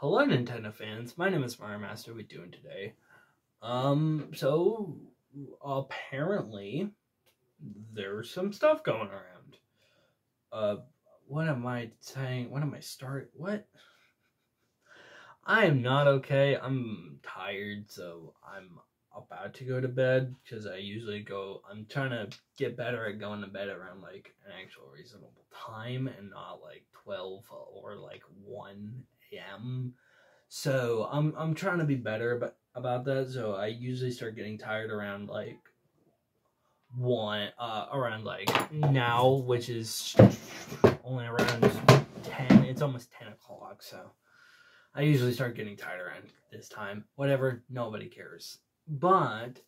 Hello, Nintendo fans. My name is Mario Master. What we doing today? Um, so apparently there's some stuff going around. Uh, what am I saying? What am I start? What? I am not okay. I'm tired, so I'm about to go to bed because I usually go. I'm trying to get better at going to bed around like an actual reasonable time and not like twelve or like one a.m. So I'm I'm trying to be better about about that. So I usually start getting tired around like one uh around like now, which is only around ten. It's almost ten o'clock. So I usually start getting tired around this time. Whatever, nobody cares. But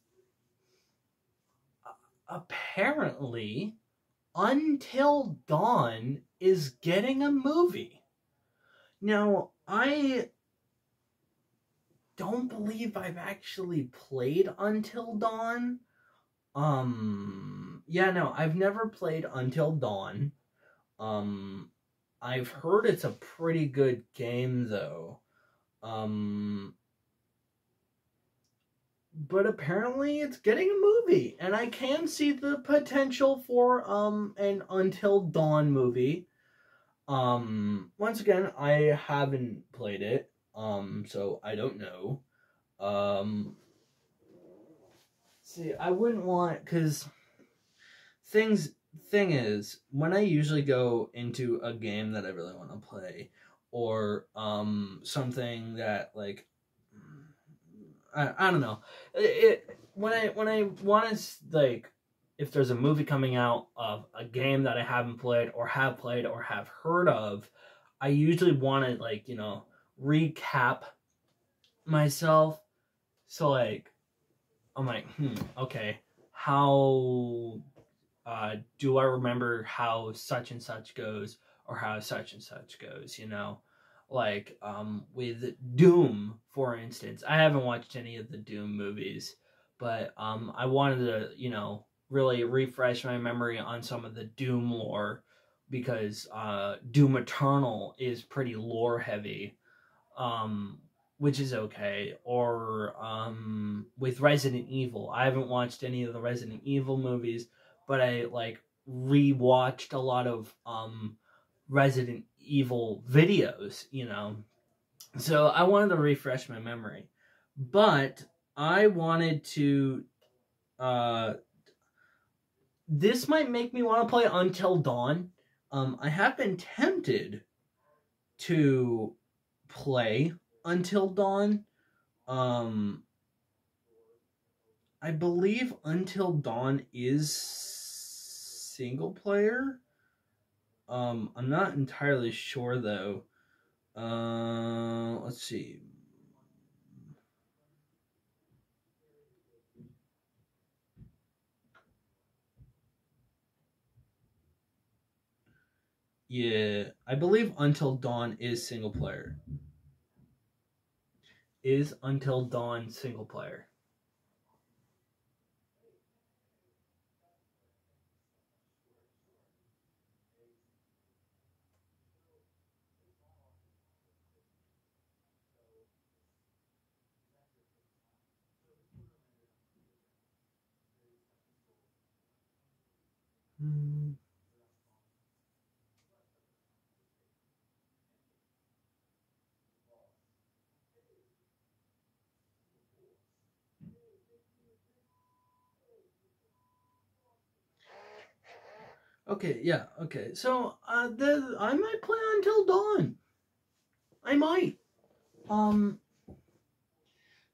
apparently, Until Dawn is getting a movie. Now, I don't believe I've actually played Until Dawn. Um, yeah, no, I've never played Until Dawn. Um, I've heard it's a pretty good game though. Um, but apparently it's getting a movie and I can see the potential for um an Until Dawn movie. Um once again, I haven't played it. Um so I don't know. Um see, I wouldn't want cuz things thing is, when I usually go into a game that I really want to play or um something that like I, I don't know. It, it when I when I want to like if there's a movie coming out of a game that I haven't played or have played or have heard of, I usually want to like you know recap myself. So like, I'm like, hmm, okay, how uh, do I remember how such and such goes or how such and such goes? You know, like um, with Doom, for instance. I haven't watched any of the Doom movies, but um, I wanted to, you know, really refresh my memory on some of the Doom lore because uh, Doom Eternal is pretty lore heavy, um, which is okay. Or um, with Resident Evil, I haven't watched any of the Resident Evil movies, but I like rewatched a lot of um, Resident Evil videos, you know. So I wanted to refresh my memory. But I wanted to uh this might make me want to play Until Dawn. Um I have been tempted to play Until Dawn. Um I believe Until Dawn is single player. Um, I'm not entirely sure though. Uh, let's see. Yeah, I believe Until Dawn is single player. Is Until Dawn single player? Hmm. Okay, yeah, okay. So, uh, the, I might play Until Dawn. I might. Um,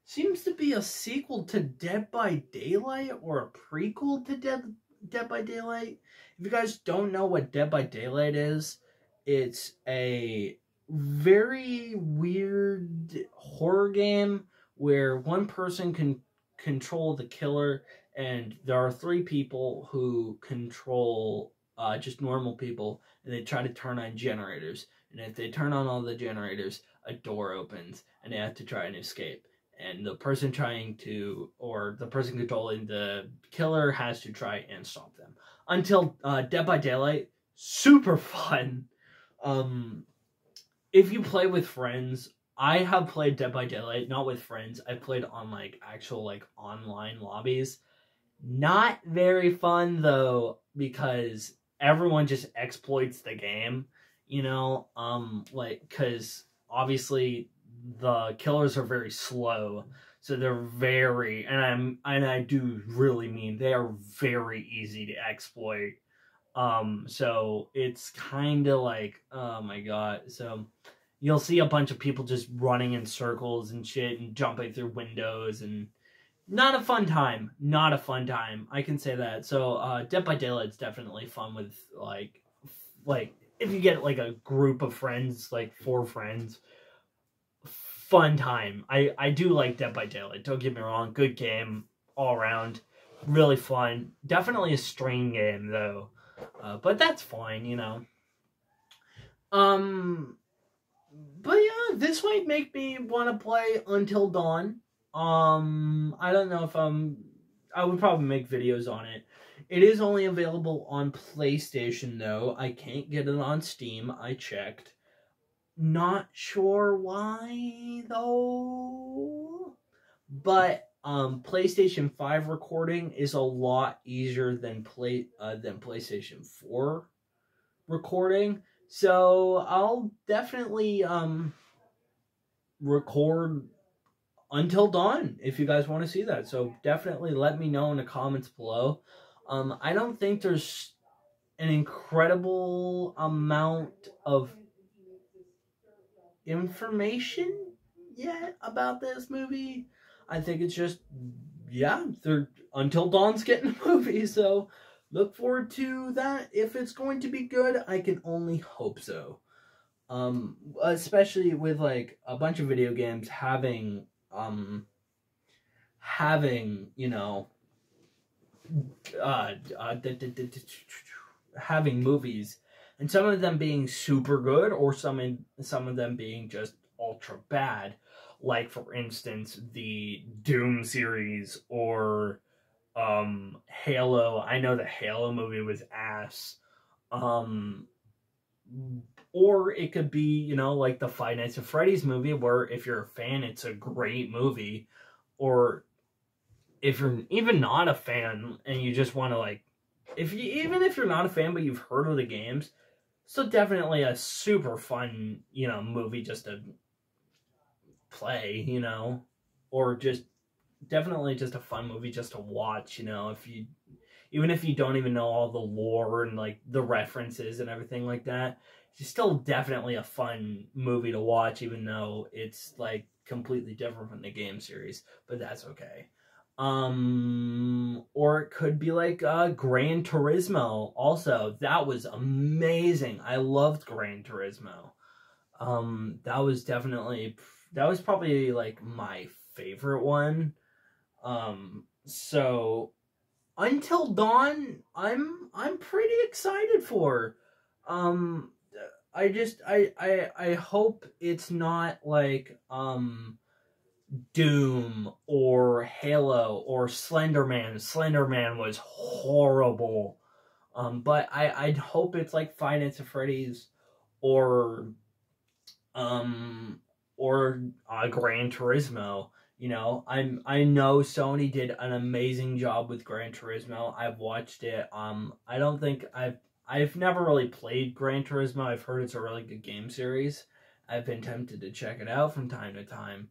seems to be a sequel to Dead by Daylight or a prequel to Dead Dead by Daylight. If you guys don't know what Dead by Daylight is, it's a very weird horror game where one person can control the killer and there are three people who control uh, just normal people and they try to turn on generators and if they turn on all the generators a door opens and they have to try and escape and the person trying to or the person controlling the killer has to try and stop them until uh, dead by daylight super fun um if you play with friends I have played Dead by Daylight not with friends. I played on like actual like online lobbies. Not very fun though because everyone just exploits the game, you know, um like cuz obviously the killers are very slow. So they're very and I'm and I do really mean they are very easy to exploit. Um so it's kind of like oh my god. So you'll see a bunch of people just running in circles and shit and jumping through windows and not a fun time. Not a fun time. I can say that. So uh Dead by Daylight's definitely fun with like like if you get like a group of friends, like four friends, fun time. I I do like Dead by Daylight. Don't get me wrong. Good game all around. Really fun. Definitely a strain game though. Uh, but that's fine, you know. Um but yeah, this might make me want to play Until Dawn. Um, I don't know if I'm. I would probably make videos on it. It is only available on PlayStation though. I can't get it on Steam. I checked. Not sure why though. But um PlayStation 5 recording is a lot easier than play uh, than PlayStation 4 recording. So I'll definitely um record until dawn if you guys want to see that. So definitely let me know in the comments below. Um I don't think there's an incredible amount of information yet about this movie. I think it's just yeah, they're until dawn's getting a movie, so look forward to that. If it's going to be good, I can only hope so. Um, especially with like a bunch of video games having um having you know uh, uh having movies and some of them being super good or some in, some of them being just ultra bad like for instance the doom series or um Halo. I know the Halo movie was ass. Um or it could be, you know, like the Five Nights at Freddy's movie where if you're a fan it's a great movie. Or if you're even not a fan and you just want to like if you even if you're not a fan but you've heard of the games, so definitely a super fun, you know, movie just to play, you know, or just definitely just a fun movie just to watch, you know, if you even if you don't even know all the lore and like the references and everything like that, it's still definitely a fun movie to watch even though it's like completely different from the game series, but that's okay. Um or it could be like uh Gran Turismo also. That was amazing. I loved Gran Turismo. Um that was definitely that was probably like my favorite one um, so until dawn, I'm I'm pretty excited for. Um, I just I I I hope it's not like um Doom or Halo or Slenderman. Slenderman was horrible. Um, but I I'd hope it's like Five Nights at Freddy's or um or uh, Gran Turismo you know, I'm I know Sony did an amazing job with Gran Turismo. I've watched it. Um, I don't think I've I've never really played Gran Turismo. I've heard it's a really good game series. I've been tempted to check it out from time to time,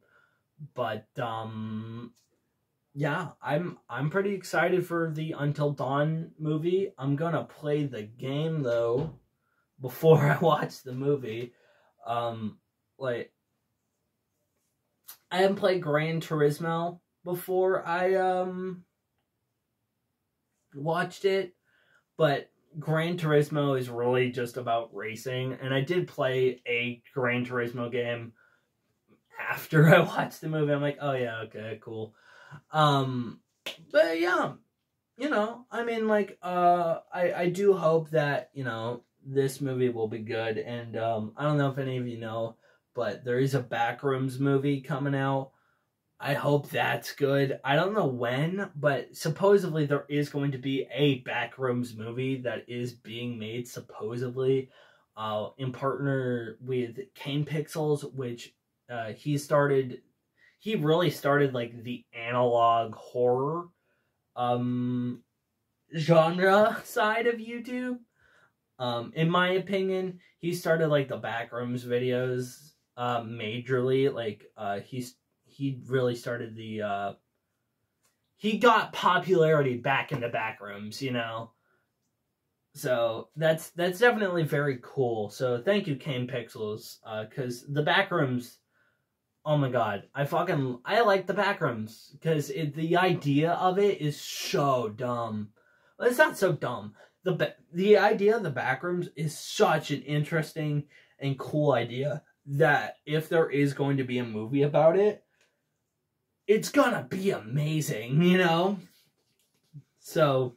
but um, yeah, I'm I'm pretty excited for the Until Dawn movie. I'm gonna play the game though before I watch the movie. Um, like I haven't played Gran Turismo before I um watched it, but Gran Turismo is really just about racing, and I did play a Gran Turismo game after I watched the movie. I'm like, oh yeah, okay, cool. Um, but yeah, you know, I mean, like, uh, I I do hope that you know this movie will be good, and um, I don't know if any of you know but there is a Backrooms movie coming out. I hope that's good. I don't know when, but supposedly there is going to be a Backrooms movie that is being made, supposedly, uh, in partner with Kane Pixels, which uh, he started he really started like the analog horror um genre side of YouTube. Um, in my opinion, he started like the backrooms videos uh majorly. Like uh he's he really started the uh he got popularity back in the backrooms, you know. So that's that's definitely very cool. So thank you, Kane Pixels, because uh, the backrooms. Oh my god, I fucking I like the backrooms because the idea of it is so dumb. It's not so dumb. the The idea of the backrooms is such an interesting and cool idea that if there is going to be a movie about it, it's gonna be amazing, you know. So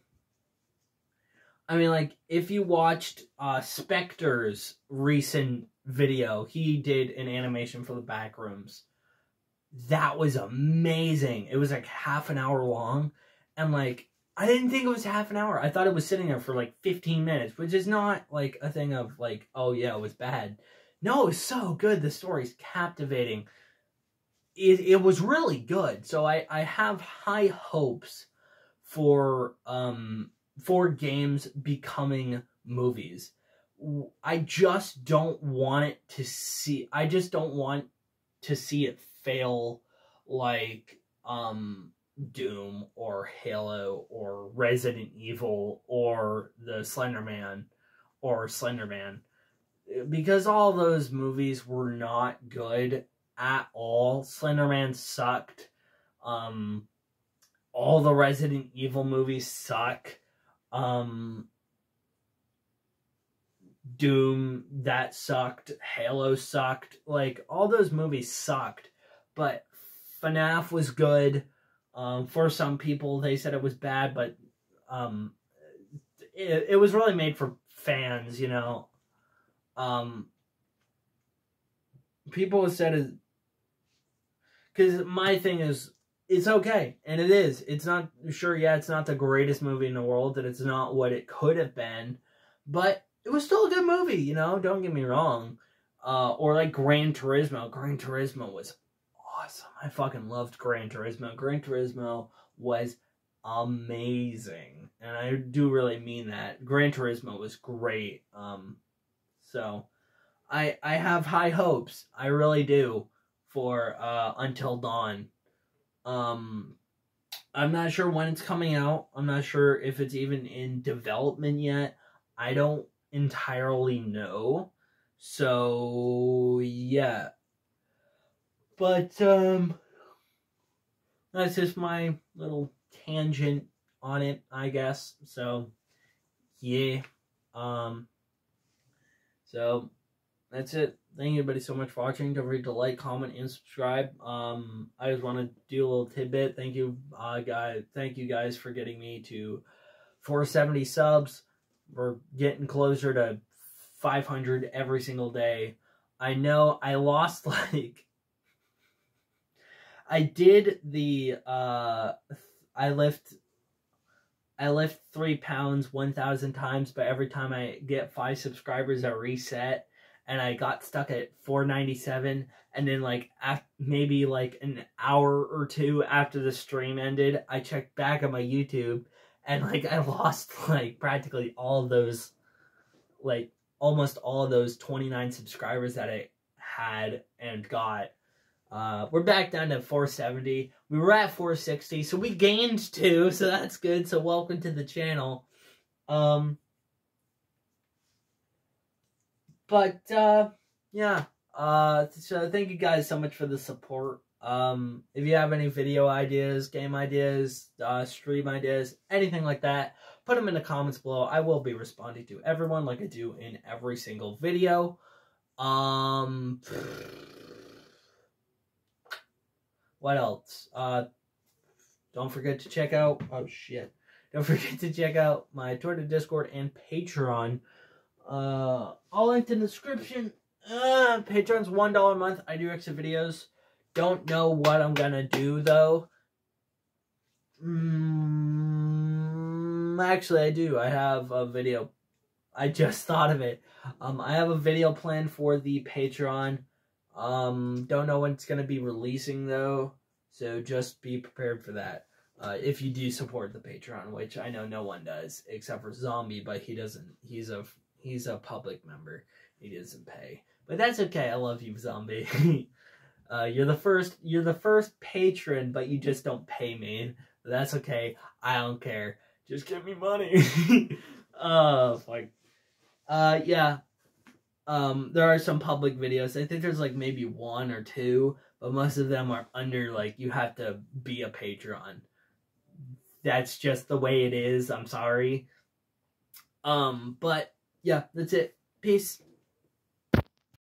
I mean, like, if you watched uh, Spectre's recent video, he did an animation for the backrooms. That was amazing. It was like half an hour long. And, like, I didn't think it was half an hour. I thought it was sitting there for like 15 minutes, which is not like a thing of like, oh yeah, it was bad. No, it was so good. The story's captivating. It, it was really good. So I, I have high hopes for um for games becoming movies. I just don't want it to see I just don't want to see it fail like um Doom or Halo or Resident Evil or the Slender Man or Slenderman because all those movies were not good at all. Slenderman sucked. Um all the Resident Evil movies suck. Um, Doom that sucked, Halo sucked, like all those movies sucked, but FNAF was good. Um, for some people, they said it was bad, but um, it, it was really made for fans, you know. Um, people have said because my thing is it's okay and it is. It's not sure yeah it's not the greatest movie in the world that it's not what it could have been but it was still a good movie you know don't get me wrong. Uh, or like gran turismo. Gran turismo was awesome. I fucking loved gran turismo. Gran turismo was amazing and i do really mean that. Gran turismo was great um so i i have high hopes i really do for uh until dawn um, I'm not sure when it's coming out. I'm not sure if it's even in development yet. I don't entirely know. So, yeah. But, um, that's just my little tangent on it, I guess. So, yeah. Um, so, that's it thank you everybody so much for watching. Don't forget to like, comment, and subscribe. Um, I just want to do a little tidbit. Thank you, uh, guys. Thank you guys for getting me to 470 subs. We're getting closer to 500 every single day. I know I lost like I did the uh I lift I lift three pounds 1,000 times, but every time I get five subscribers, I reset. And I got stuck at 497 and then like after, maybe like an hour or two after the stream ended I checked back on my YouTube. And like I lost like practically all those like almost all those 29 subscribers that I had and got. Uh, we're back down to 470 we were at 460 so we gained two so that's good so welcome to the channel um but uh, yeah, uh, so thank you guys so much for the support. Um, if you have any video ideas, game ideas, uh, stream ideas, anything like that, put them in the comments below. I will be responding to everyone like I do in every single video. Um, what else? Uh, don't forget to check out, oh shit. Don't forget to check out my Twitter, Discord, and Patreon. Uh, all linked in the description. Uh, Patreon's one dollar a month. I do extra videos. Don't know what I'm gonna do though. Mm, actually, I do. I have a video. I just thought of it. Um, I have a video plan for the Patreon. Um, don't know when it's gonna be releasing though, so just be prepared for that. Uh, if you do support the Patreon, which I know no one does except for Zombie, but he doesn't. He's a he's a public member. He doesn't pay, but that's okay. I love you, Zombie. uh, you're the first. You're the first patron, but you just don't pay me. That's okay. I don't care. Just give me money. uh, like, uh, yeah. Um, there are some public videos. I think there's like maybe one or two, but most of them are under like you have to be a patron that's just the way it is. I'm sorry. Um, but yeah, that's it. Peace.